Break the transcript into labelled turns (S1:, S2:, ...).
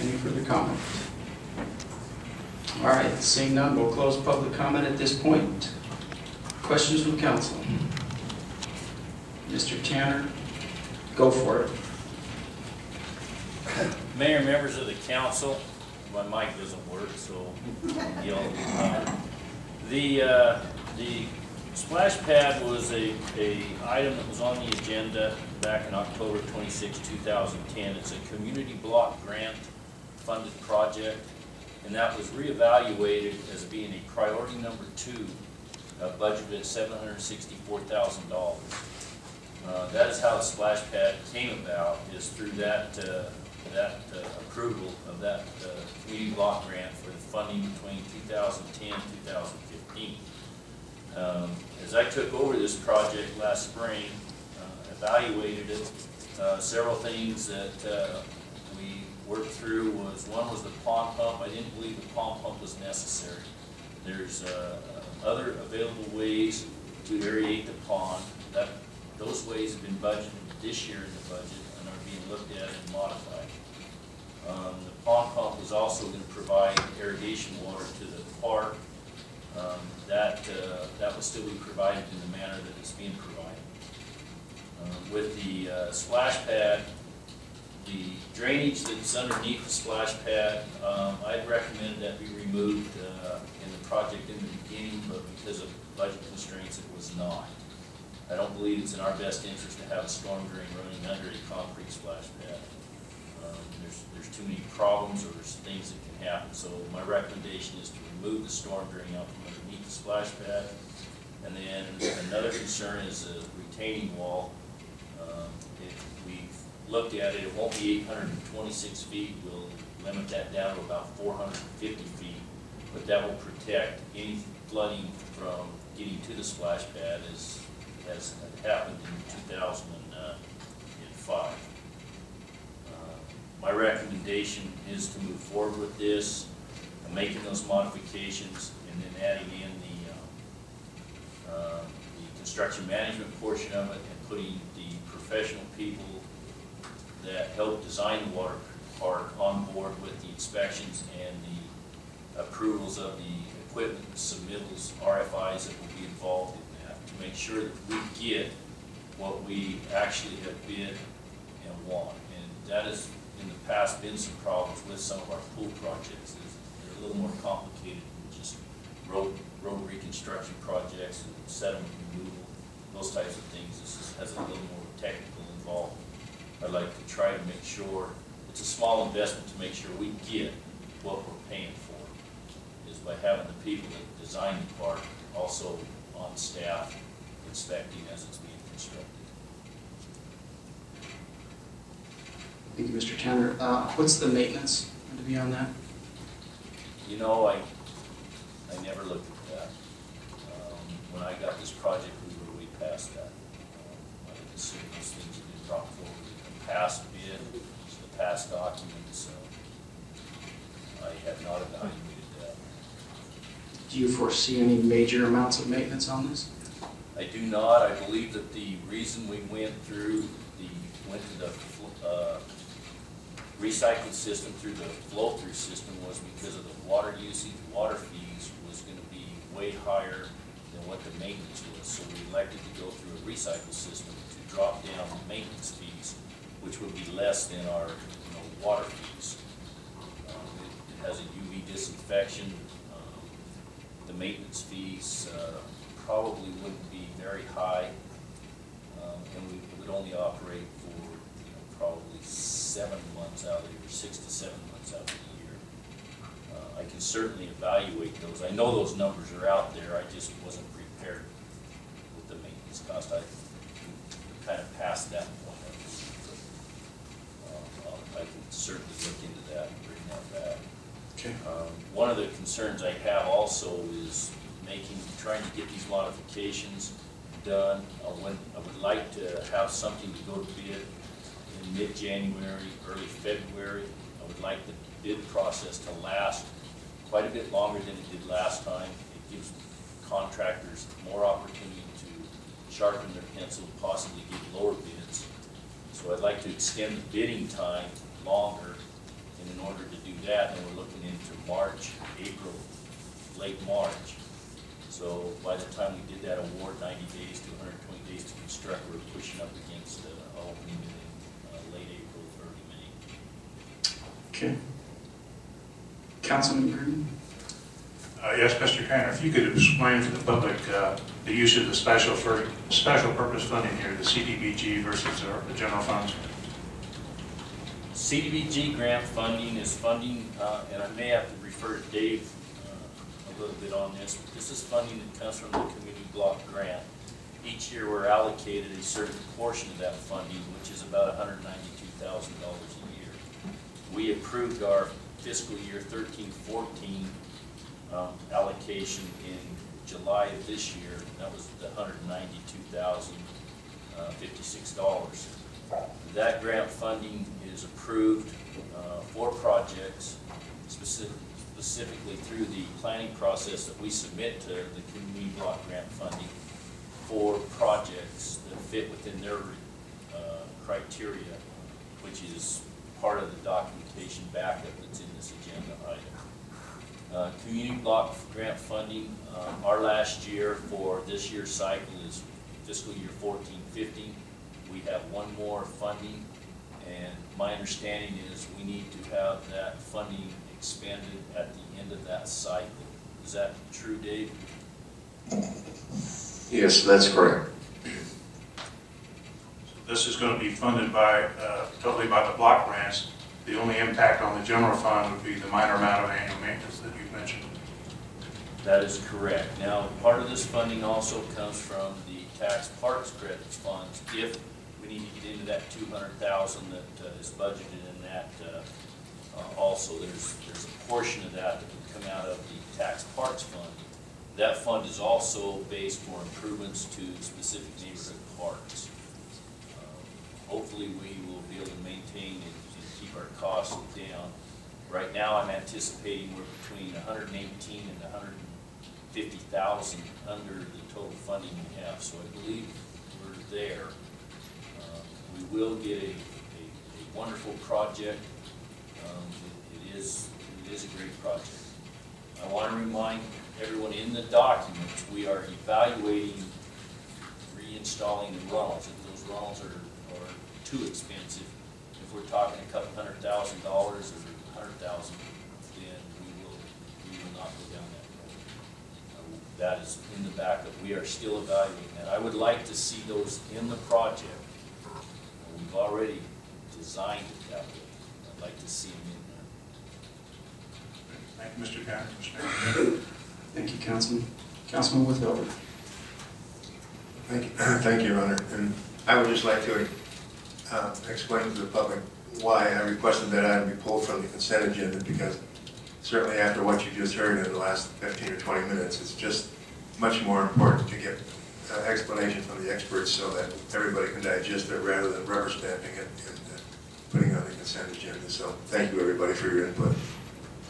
S1: Any further comment? All right, seeing none, we'll close public comment at this point. Questions from council? Mr. Tanner, go for it.
S2: Mayor, members of the council, my mic doesn't work, so The, uh, the splash pad was a, a item that was on the agenda back in October 26, 2010. It's a community block grant funded project, and that was reevaluated as being a priority number two, uh, budgeted at $764,000. Uh, That is how the splash pad came about, is through that, uh, that uh, approval of that uh, community block grant for the funding between 2010 and 2015. Um, As I took over this project last spring, evaluated it, uh, several things that uh, worked through was, one was the pond pump. I didn't believe the pond pump was necessary. There's uh, other available ways to aerate the pond. That, those ways have been budgeted this year in the budget and are being looked at and modified. Um, The pond pump was also going to provide irrigation water to the park. Um, That, uh, that will still be provided in the manner that it's being provided. Um, With the uh, splash pad, the drainage that's underneath the splash pad, um, I'd recommend that be removed uh, in the project in the beginning, but because of budget constraints, it was not. I don't believe it's in our best interest to have a storm drain running under a concrete splash pad. Um, There's, there's too many problems or things that can happen, so my recommendation is to remove the storm drain out from underneath the splash pad. And then another concern is the retaining wall. Um, If we've looked at it, it won't be eight hundred and twenty-six feet, we'll limit that down to about four hundred and fifty feet. But that will protect any flooding from getting to the splash pad as, as happened in two thousand and five. Uh, My recommendation is to move forward with this, making those modifications, and then adding in the, uh, uh, the construction management portion of it, and putting the professional people that help design the water park on board with the inspections and the approvals of the equipment submittals, RFIs that will be involved in that, to make sure that we get what we actually have bid and want. And that has, in the past, been some problems with some of our pool projects. They're a little more complicated than just road, road reconstruction projects and sediment removal, those types of things. This is- has a little more technical involved. I'd like to try to make sure, it's a small investment to make sure we get what we're paying for, is by having the people that design the park also on staff inspecting as it's being constructed.
S1: Thank you, Mr. Tanner. Uh, What's the maintenance to be on that?
S2: You know, I, I never looked at that. Um, When I got this project, we were way past that. Um, I would assume those things have been brought forward in the past bid, the past documents, so I have not evaluated that.
S1: Do you foresee any major amounts of maintenance on this?
S2: I do not, I believe that the reason we went through the, went to the, uh, recycling system through the flow-through system was because of the water usage, water fees was gonna be way higher than what the maintenance was. So we elected to go through a recycle system to drop down the maintenance fees, which would be less than our, you know, water fees. Um, It it has a UV disinfection, um, the maintenance fees, uh, probably wouldn't be very high. Um, and we it would only operate for, you know, probably seven months out of the year, six to seven months out of the year. Uh, I can certainly evaluate those. I know those numbers are out there, I just wasn't prepared with the maintenance cost. I kind of passed that point. But, uh, I'll- I can certainly look into that and bring that back.
S1: Okay.
S2: Um, One of the concerns I have also is making, trying to get these modifications done. I would, I would like to have something to go to bid in mid-January, early February. I would like the bid process to last quite a bit longer than it did last time. It gives contractors more opportunity to sharpen their pencil, possibly get lower bids. So I'd like to extend the bidding time longer, and in order to do that, and we're looking into March, April, late March. So by the time we did that award, ninety days to hundred and twenty days to construct, we're pushing up against uh, opening in uh, late April, early May.
S1: Okay. Councilman Green?
S3: Uh, Yes, Mr. Cantor, if you could explain to the public uh, the use of the special for, special purpose funding here, the CDBG versus the general funds.
S2: CDBG grant funding is funding, uh, and I may have to refer to Dave uh, a little bit on this, but this is funding that comes from the community block grant. Each year, we're allocated a certain portion of that funding, which is about $192,000 a year. We approved our fiscal year 13-14 um, allocation in July of this year. That was the $192,056. That grant funding is approved uh, for projects specific- specifically through the planning process that we submit to the community block grant funding for projects that fit within their uh, criteria, which is part of the documentation backup that's in this agenda item. Uh, Community block grant funding, um, our last year for this year's cycle is fiscal year fourteen fifteen. We have one more funding, and my understanding is we need to have that funding expanded at the end of that cycle. Is that true, Dave?
S4: Yes, that's correct.
S3: This is going to be funded by, uh, totally by the block grants. The only impact on the general fund would be the minor amount of annual maintenance that you've mentioned.
S2: That is correct. Now, part of this funding also comes from the tax parks credits funds. If we need to get into that two hundred thousand that uh, is budgeted in that, uh, uh, also, there's, there's a portion of that that would come out of the tax parks fund. That fund is also based for improvements to specific neighborhood parks. Hopefully, we will be able to maintain and and keep our costs down. Right now, I'm anticipating we're between hundred and eighteen and hundred and fifty thousand under the total funding we have, so I believe we're there. Uh, We will get a, a a wonderful project. Um, it- It is, it is a great project. I want to remind everyone in the documents, we are evaluating reinstalling the runnels. If those runnels are too expensive, if we're talking a couple hundred thousand dollars or a hundred thousand, then we will, we will not go down that road. Uh, That is in the back of, We are still evaluating that. I would like to see those in the project. We've already designed it that way. I'd like to see them in there.
S3: Thank you, Mr. Cantor. Mr.
S1: Thank you, Councilman. Councilman Withelder?
S4: Thank you, thank you, Your Honor. And I would just like to uh, explain to the public why I requested that item be pulled from the consent agenda, because certainly after what you just heard in the last 15 or 20 minutes, it's just much more important to get uh, explanation from the experts so that everybody can digest it rather than rubber stamping it and uh, putting it on the consent agenda. So thank you, everybody, for your input.